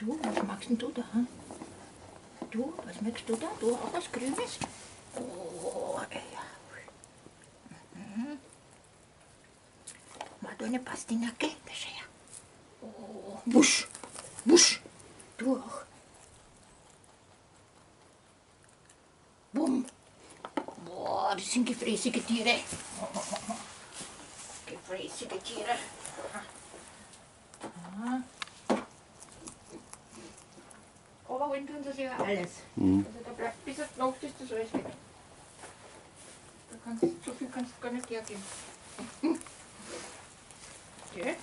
Du, was magst denn du da? hm? Du, was magst du da? Du auch was Grünes? Oh, ja. Mhm. Mal du eine Pastinake? Das her. Oh, wusch, wusch. Du auch. Bumm. Boah, das sind gefräßige Tiere. Gefräßige Tiere. Holen tun sich ja alles. Mhm. Also da bleibt bis die Nacht ist das alles weg. Da kannst, so viel kannst du gar nicht hergeben. Weg.